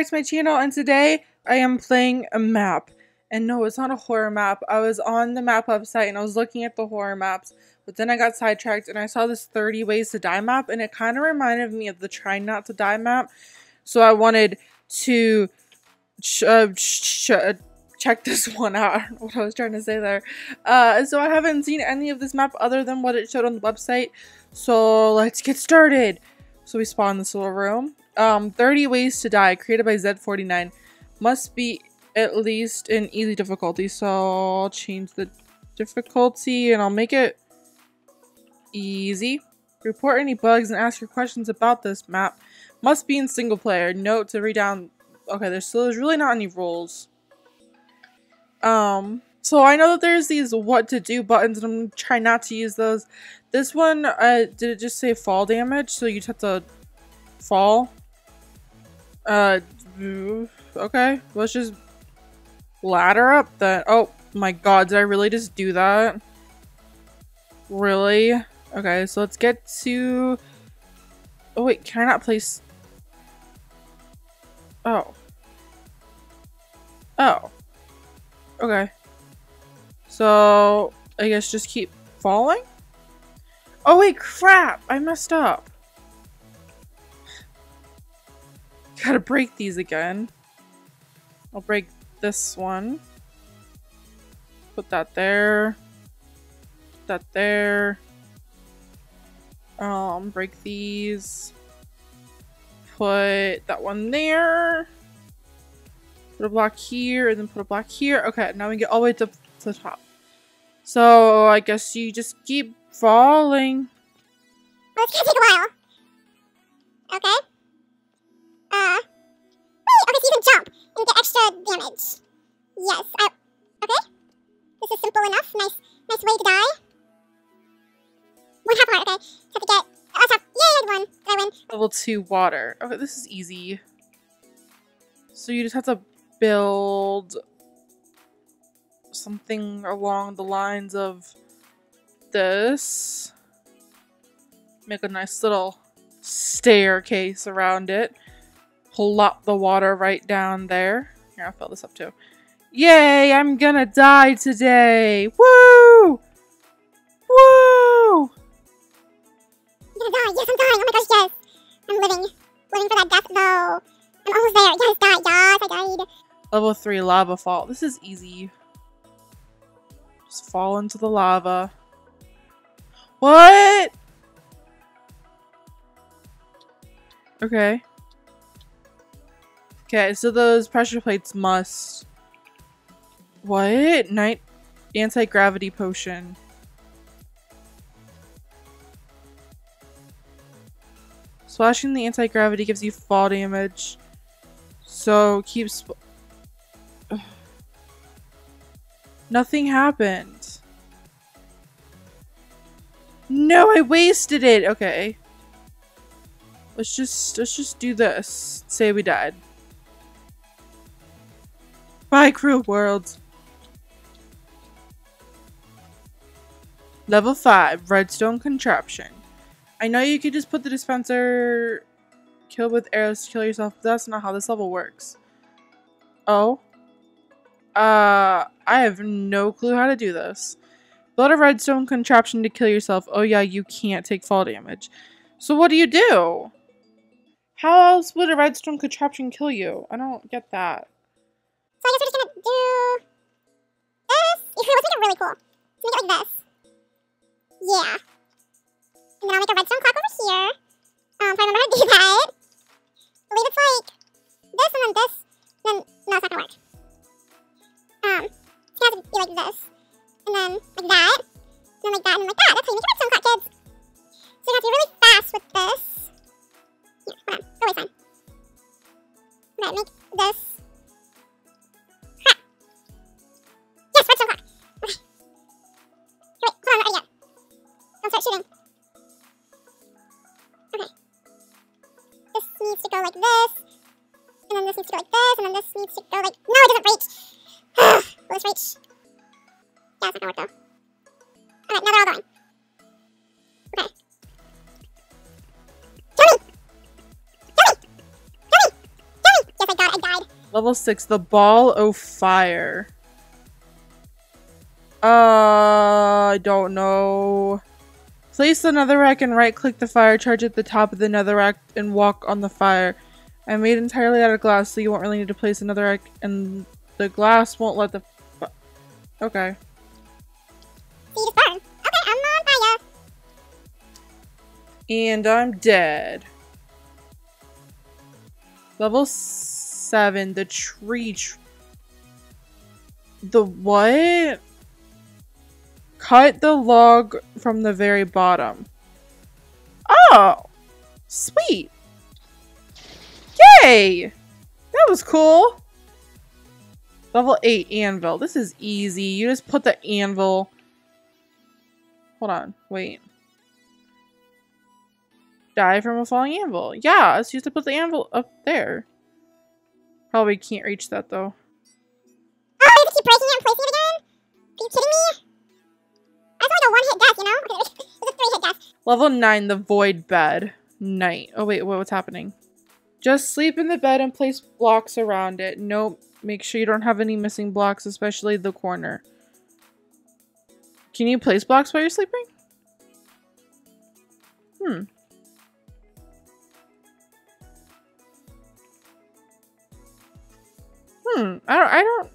back to my channel and today I am playing a map. And no, it's not a horror map. I was on the map website and I was looking at the horror maps, but then I got sidetracked and I saw this 30 ways to die map and it kind of reminded me of the try not to die map. So I wanted to ch uh, ch uh, check this one out. What I was trying to say there. Uh, so I haven't seen any of this map other than what it showed on the website. So let's get started. So we spawn this little room. Um, 30 Ways to Die, created by Z49. Must be at least in easy difficulty. So I'll change the difficulty and I'll make it easy. Report any bugs and ask your questions about this map. Must be in single player. Note to read down. Okay, there's still there's really not any rules. Um, so I know that there's these what to do buttons and I'm trying not to use those. This one, uh, did it just say fall damage? So you just have to fall? Uh, okay, let's just ladder up then. Oh my god, did I really just do that? Really? Okay, so let's get to... Oh wait, can I not place... Oh. Oh. Okay. So, I guess just keep falling? Oh wait, crap! I messed up. Gotta break these again. I'll break this one. Put that there. Put that there. Um, break these. Put that one there. Put a block here and then put a block here. Okay, now we get all the way to, to the top. So I guess you just keep falling. Take damage. Yes. Okay. This is simple enough. Nice, nice way to die. One half heart, okay. So have to get. Oh, top. Yay, I won. I win? Level 2 water. Okay, this is easy. So you just have to build something along the lines of this. Make a nice little staircase around it. Plop the water right down there. Here, I'll fill this up too. Yay, I'm gonna die today! Woo! Woo! I'm gonna die. Yes, I'm dying. Oh my gosh, yes. I'm living. Living for that death, though. I'm almost there. Yes, die. Yes, I died. Level 3 lava fall. This is easy. Just fall into the lava. What? Okay. Okay, so those pressure plates must... What? Night anti-gravity potion. Splashing the anti-gravity gives you fall damage. So keep Nothing happened. No, I wasted it. Okay. Let's just let's just do this. Say we died. Bye, crew world. Level 5, Redstone Contraption. I know you could just put the dispenser kill with arrows to kill yourself, but that's not how this level works. Oh? Uh, I have no clue how to do this. Build a redstone contraption to kill yourself. Oh yeah, you can't take fall damage. So what do you do? How else would a redstone contraption kill you? I don't get that. So I guess we're just gonna do this. let's make it really cool. Let's make it like this. Yeah. And then I'll make a redstone clock over here. Um, if I remember how to do that. I believe it's like this and then this. Then, no, it's not gonna work. Um, it's gonna have to be like this. And then like that. And then like that and like that. That's how you make a redstone clock, kids. So you have to be really fast with this. Yeah, hold on. Go away, fine. Okay, make this. This. Needs to go like... No, it doesn't reach. Will this reach? Yeah, it's not gonna work though. Alright, now they're all going. Okay. Kill me! Kill me! Yes, I got it. I Level 6, the ball of fire. Uh, I don't know. Place the netherrack and right click the fire charge at the top of the netherrack and walk on the fire. I made entirely out of glass so you won't really need to place another netherrack and the glass won't let the... Okay. See you burn. Okay, I'm on fire. And I'm dead. Level 7, the tree... Tr the what? Cut the log from the very bottom. Oh! Sweet! Yay! That was cool! Level 8 anvil. This is easy. You just put the anvil... Hold on. Wait. Die from a falling anvil. Yeah, it's used to put the anvil up there. Probably can't reach that though. Oh, I have to keep breaking it and placing it again? Are you kidding me? That's like a one hit death, you know? it's a three hit death. Level 9, the void bed. Night. Oh wait, what, what's happening? Just sleep in the bed and place blocks around it. Nope. Make sure you don't have any missing blocks, especially the corner. Can you place blocks while you're sleeping? Hmm. Hmm. I don't I don't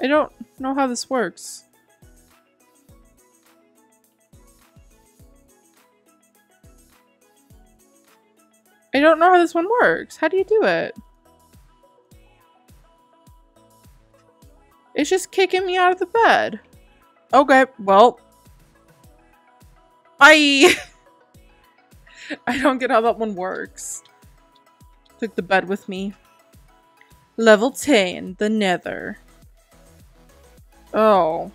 I don't know how this works. I don't know how this one works. How do you do it? It's just kicking me out of the bed. Okay, well. I... I don't get how that one works. Took the bed with me. Level 10, the nether. Oh.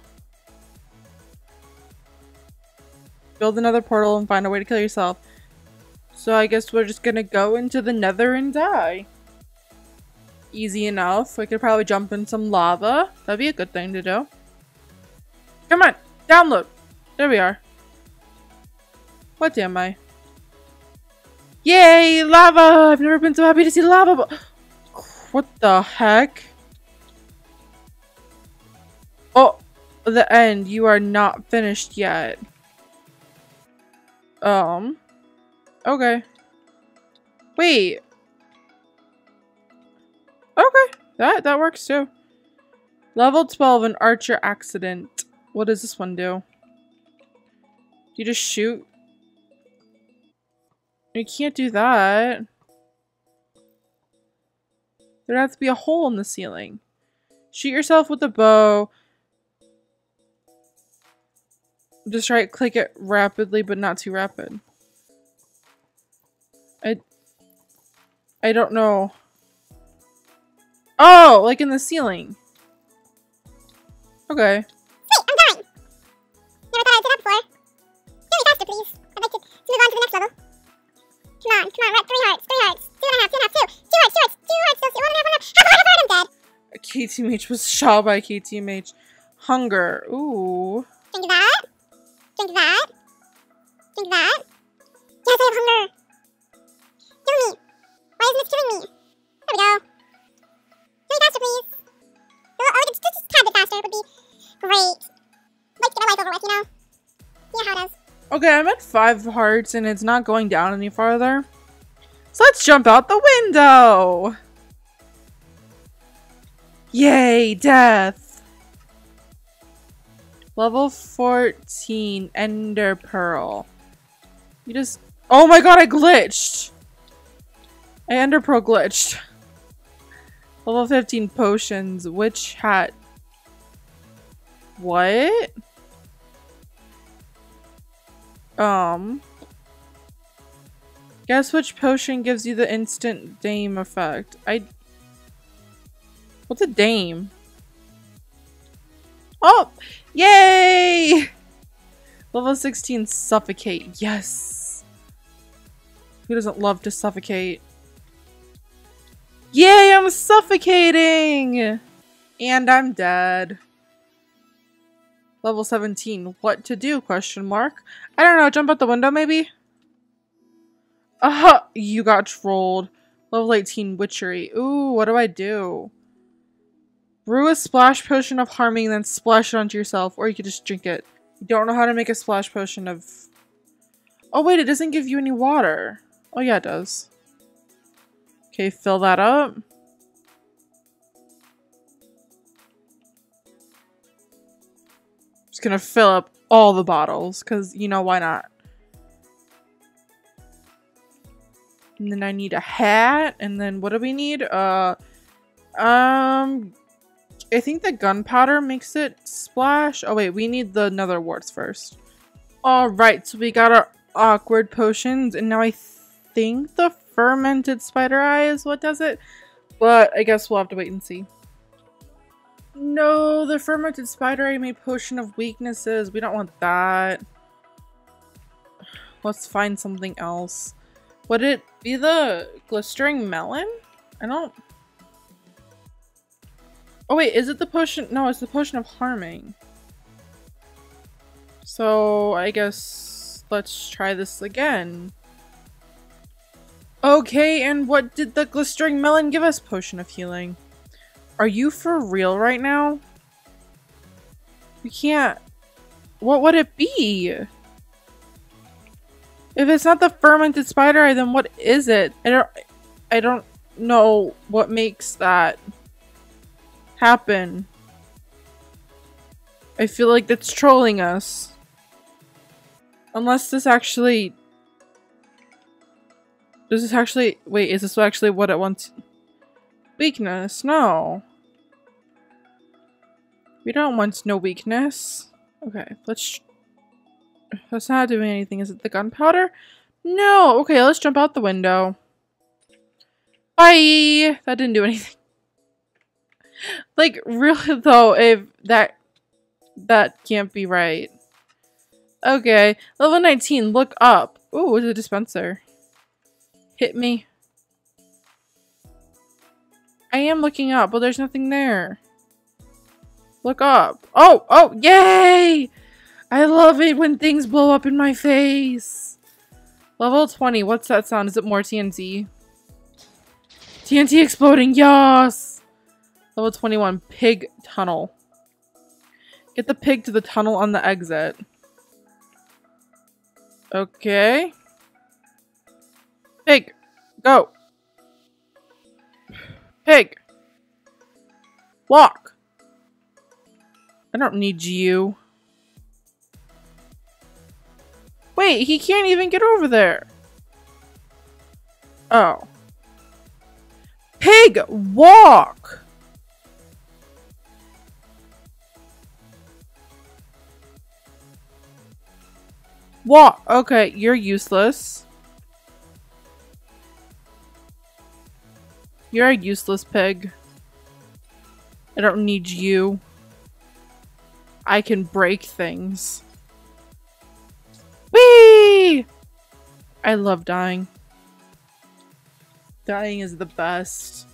Build another portal and find a way to kill yourself. So I guess we're just gonna go into the nether and die. Easy enough. We could probably jump in some lava. That'd be a good thing to do. Come on! Download! There we are. What am I? Yay! Lava! I've never been so happy to see lava! but What the heck? Oh! The end. You are not finished yet. Um... Okay. Wait. Okay. That that works too. Level 12, an archer accident. What does this one do? You just shoot? You can't do that. There has to be a hole in the ceiling. Shoot yourself with a bow. Just right click it rapidly, but not too rapid. I I don't know. Oh, like in the ceiling. Okay. Wait, I'm dying. Never thought I'd do that before. Kill me faster, please. I'd like to, to move on to the next level. Come on, come on, we're three hearts, three hearts, two and a half, two and a half, two, two hearts, two hearts, two hearts, still, one and a half, one and a half, half a heart, half a heart, I'm dead. KTMH was shot by KTMH. Hunger. Ooh. Drink that. Drink that. Drink that. Yes, I have hunger. Isn't killing me? There we go. Me faster, please. Oh, oh just, just a tad bit faster would be great. Let's get my life over with, you know? Know how it is. Okay, I'm at five hearts and it's not going down any farther. So let's jump out the window! Yay, death! Level 14, Ender Pearl. You just- Oh my god, I glitched! I Ender Pearl glitched. Level 15 potions. Witch hat. What? Um. Guess which potion gives you the instant dame effect? I. What's a dame? Oh! Yay! Level 16 suffocate. Yes! Who doesn't love to suffocate? Yay, I'm suffocating! And I'm dead. Level 17. What to do? Question mark. I don't know. Jump out the window, maybe? Uh, -huh. you got trolled. Level 18 witchery. Ooh, what do I do? Brew a splash potion of harming, then splash it onto yourself, or you could just drink it. You don't know how to make a splash potion of... Oh wait, it doesn't give you any water. Oh yeah, it does. Okay, fill that up. Just gonna fill up all the bottles, because, you know, why not? And then I need a hat, and then what do we need? Uh, um, I think the gunpowder makes it splash. Oh wait, we need the nether warts first. Alright, so we got our awkward potions, and now I think the fermented spider eye is what does it. But I guess we'll have to wait and see. No, the fermented spider eye made potion of weaknesses. We don't want that. Let's find something else. Would it be the glistering melon? I don't... Oh wait, is it the potion? No, it's the potion of harming. So I guess let's try this again. Okay, and what did the glistering melon give us? Potion of healing. Are you for real right now? We can't... What would it be? If it's not the fermented spider eye, then what is it? I don't... I don't know what makes that happen. I feel like that's trolling us. Unless this actually... This actually... Wait, is this actually what it wants? Weakness? No. We don't want no weakness. Okay, let's... That's not doing anything. Is it the gunpowder? No! Okay, let's jump out the window. Bye! That didn't do anything. like, really though, if that... That can't be right. Okay, level 19, look up. Ooh, it's a dispenser. Hit me. I am looking up, but there's nothing there. Look up. Oh, oh, yay! I love it when things blow up in my face. Level 20, what's that sound? Is it more TNT? TNT exploding, yes! Level 21, pig tunnel. Get the pig to the tunnel on the exit. Okay. Pig, go. Pig! Walk! I don't need you. Wait, he can't even get over there. Oh. Pig! Walk! Walk! Okay, you're useless. You're a useless pig. I don't need you. I can break things. Whee! I love dying. Dying is the best.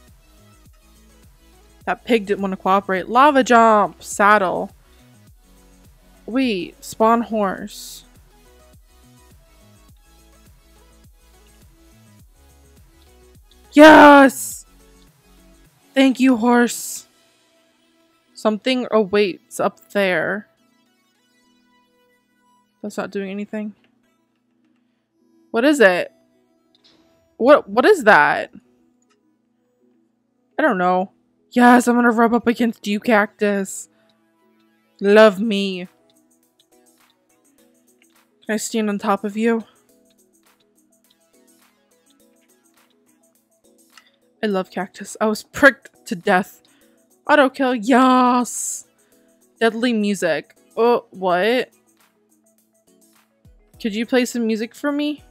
That pig didn't want to cooperate. Lava jump! Saddle. Wait, spawn horse. Yes! Thank you, horse. Something awaits up there. That's not doing anything. What is it? What what is that? I don't know. Yes, I'm gonna rub up against you, cactus. Love me. Can I stand on top of you? I love cactus. I was pricked to death. Auto kill, yes! Deadly music. Oh, what? Could you play some music for me?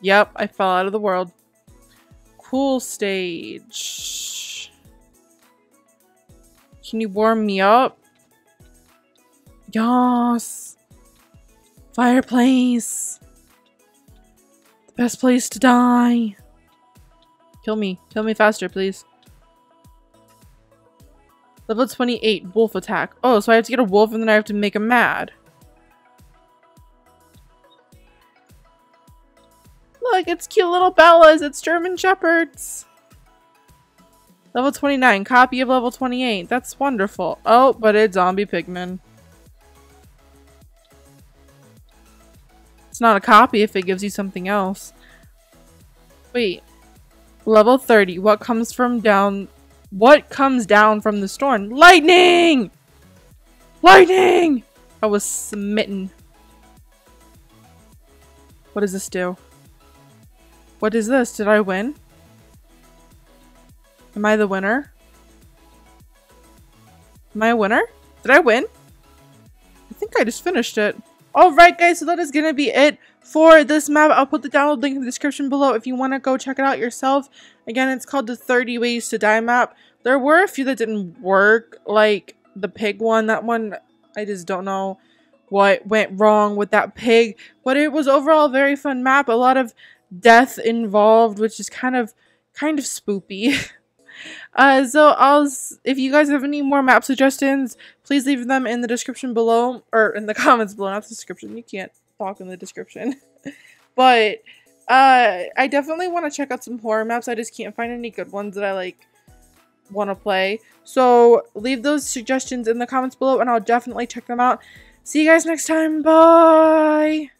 Yep, I fell out of the world. Cool stage. Can you warm me up? Yes! Fireplace! The best place to die! Kill me. Kill me faster, please. Level 28, wolf attack. Oh, so I have to get a wolf and then I have to make him mad. Look, it's cute little Bellas. It's German Shepherds. Level 29, copy of level 28. That's wonderful. Oh, but it's zombie pigman. It's not a copy if it gives you something else. Wait. Level 30. What comes from down... What comes down from the storm? Lightning! Lightning! I was smitten. What does this do? What is this? Did I win? Am I the winner? Am I a winner? Did I win? I think I just finished it. Alright guys, so that is going to be it for this map. I'll put the download link in the description below if you want to go check it out yourself. Again, it's called the 30 Ways to Die map. There were a few that didn't work, like the pig one. That one, I just don't know what went wrong with that pig. But it was overall a very fun map. A lot of death involved, which is kind of kind of spoopy. uh, so I'll if you guys have any more map suggestions, please leave them in the description below or in the comments below. Not the description. You can't talk in the description. but uh, I definitely want to check out some horror maps. I just can't find any good ones that I like want to play. So leave those suggestions in the comments below and I'll definitely check them out. See you guys next time. Bye.